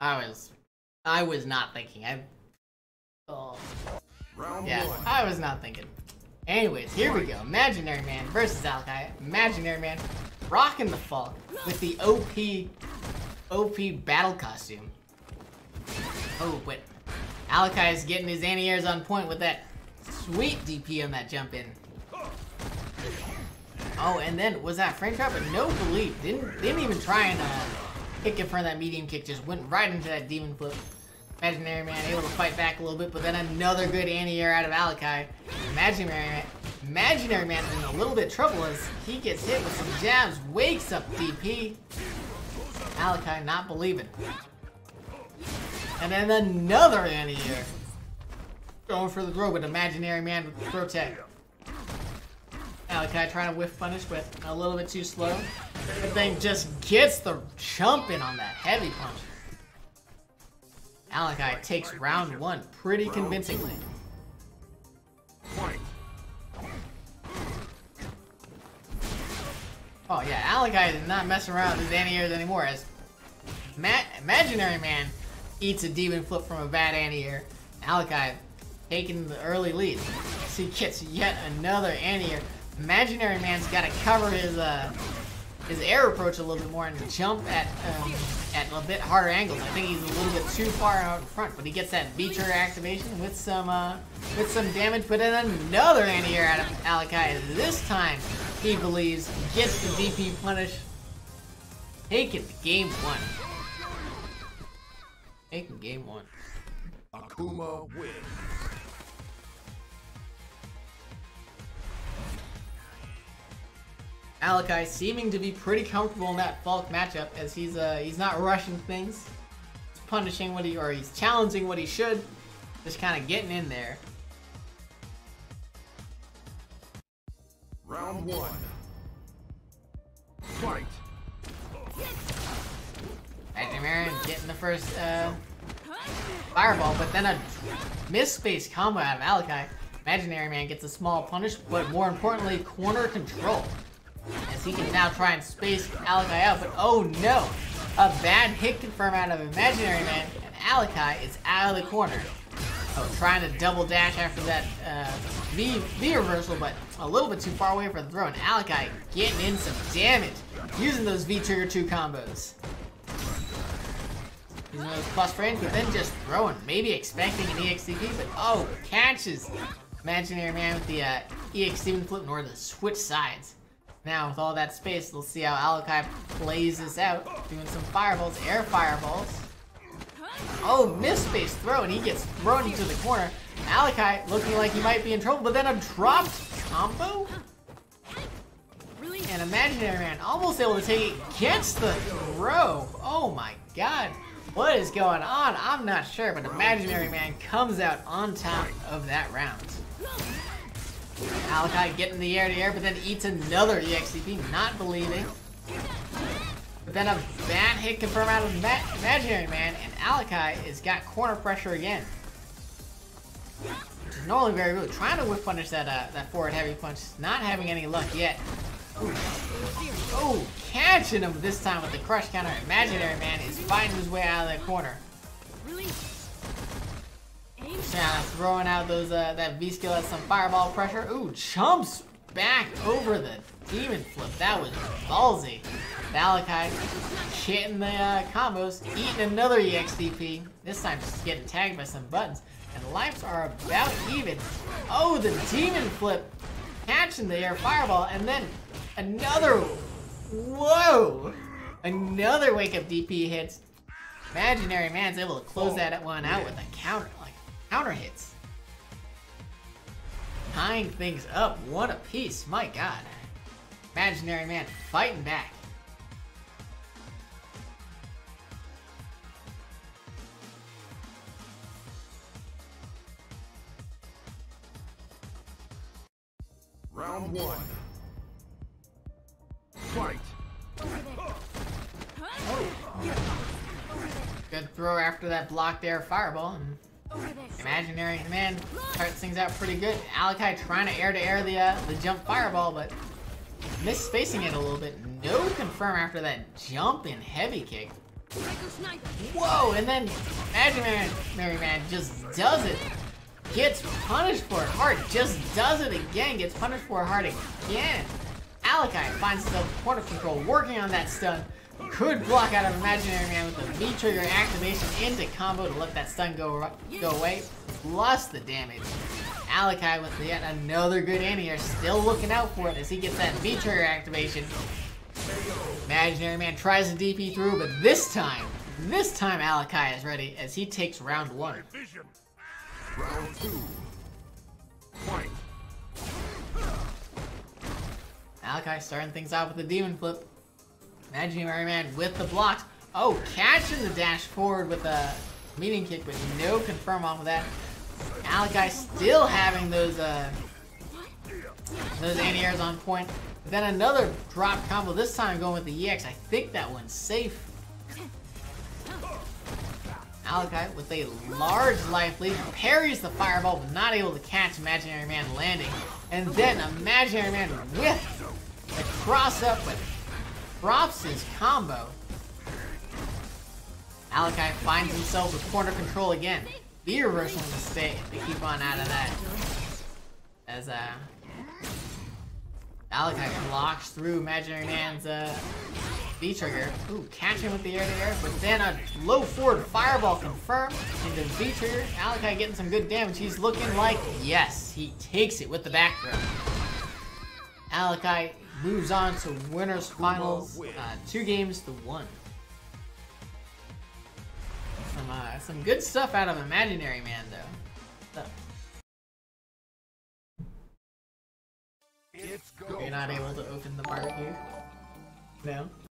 I was, I was not thinking. I, oh, Round yeah, one. I was not thinking. Anyways, here we go. Imaginary Man versus Alekaii. Imaginary Man rocking the Falke with the OP, OP battle costume. Oh, wait. Alekaii is getting his anti-airs on point with that sweet DP on that jump in. Oh, and then was that frame trap? But no belief. Didn't didn't even try and uh, kick in front of that medium kick. Just went right into that demon flip. Imaginary Man able to fight back a little bit, but then another good anti-air out of Alekaii. Imaginary Man, Imaginary Man in a little bit trouble as he gets hit with some jabs, wakes up DP. Alekaii not believing. And then another anti-air. Going for the throw, but Imaginary Man with the. Alekaii trying to whiff punish, but a little bit too slow. But then just gets the jump in on that heavy punch. Alekaii takes round one pretty convincingly. Oh yeah, Alekaii is not messing around with his anti-airs anymore as Ma Imaginary Man eats a demon flip from a bad anti-air. Alekaii taking the early lead. So he gets yet another anti-air. Imaginary Man's got to cover his uh his air approach a little bit more and jump at um, at a bit harder angles. I think he's a little bit too far out front, but he gets that V-trigger activation with some uh, with some damage. But in another anti-air out of Alekaii. This time, he believes gets the DP punish, taking game one. Taking game one. Akuma wins. Alekaii seeming to be pretty comfortable in that Falke matchup as he's uh he's not rushing things. He's punishing what he or he's challenging what he should. Just kind of getting in there. Round one. Fight. Imaginary getting the first uh, fireball, but then a miss space combo out of Alekaii. Imaginary Man gets a small punish, but more importantly, corner control. As he can now try and space Alekaii out, but oh no! A bad hit confirm out of Imaginary Man, and Alekaii is out of the corner. Oh, trying to double dash after that uh, V, v reversal, but a little bit too far away for the throw, and Alekaii getting in some damage using those V trigger 2 combos. Using those plus frames, but then just throwing, maybe expecting an EXDP, but oh, catches Imaginary Man with the uh, EX Demon Flip nor the switch sides. Now, with all that space, we'll see how Alekaii plays this out, doing some fireballs, air fireballs. Oh, miss space throw, and he gets thrown into the corner. Alekaii looking like he might be in trouble, but then a dropped combo? And Imaginary Man almost able to take it, gets the throw. Oh my god. What is going on? I'm not sure, but Imaginary Man comes out on top of that round. Alekaii getting the air to air, but then eats another EXDP, not believing. But then a bad hit confirm out of Ma Imaginary Man, and Alekaii has got corner pressure again. Which is normally very good. Trying to whiff punish that uh, that forward heavy punch, not having any luck yet. Oh, catching him this time with the crush counter. Imaginary Man is fighting his way out of that corner. Yeah, throwing out those uh, that V skill at some fireball pressure. Ooh, chumps back over the demon flip. That was ballsy. Valakai hitting the uh, combos, eating another EXDP. This time just getting tagged by some buttons. And lives are about even. Oh, the demon flip catching the air fireball, and then another. Whoa! Another wake up DP hits. Imaginary Man's able to close that one out with a counter, counter hits. Tying things up one apiece. My God. Imaginary Man fighting back. Round one. Fight. Good throw after that block there, fireball. And Imaginary Man starts things out pretty good. Alekaii trying to air to air the uh, the jump fireball, but misspacing it a little bit. No confirm after that jump in heavy kick. Whoa, and then Imaginary Man just does it. Gets punished for it hard, just does it again, gets punished for it hard again. Alekaii finds himself corner control, working on that stun. Could block out of Imaginary Man with the V-Trigger activation into combo to let that stun go go away, plus the damage. Alekaii with yet another good anti-air, still looking out for it as he gets that V-Trigger activation. Imaginary Man tries to DP through, but this time, this time Alekaii is ready as he takes round one. Round two. Fight. Alekaii starting things off with a demon flip. Imaginary Man with the blocks. Oh, catching the dash forward with a medium kick, but no confirm off of that. Alekaii still having those uh those anti-airs on point. But then another drop combo, this time going with the EX. I think that one's safe. Alekaii with a large life lead parries the fireball, but not able to catch Imaginary Man landing. And then Imaginary Man with the cross up, but drops his combo. Alekaii finds himself with corner control again. The reversal mistake to keep on out of that. As uh Alekaii blocks through Imaginary Man's uh V-Trigger. Ooh, catch him with the air-to-air, but then a low forward fireball confirmed into V-Trigger. Alekaii getting some good damage. He's looking like, yes, he takes it with the back throw. Alekaii moves on to winners finals, uh, two games to one. Some, uh, some good stuff out of Imaginary Man, though. So, It's you're not able to open the barbecue? No?